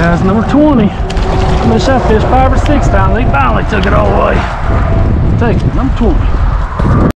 guys, number 20. I missed that fish five or six times. They finally took it all away. Take it, number 20.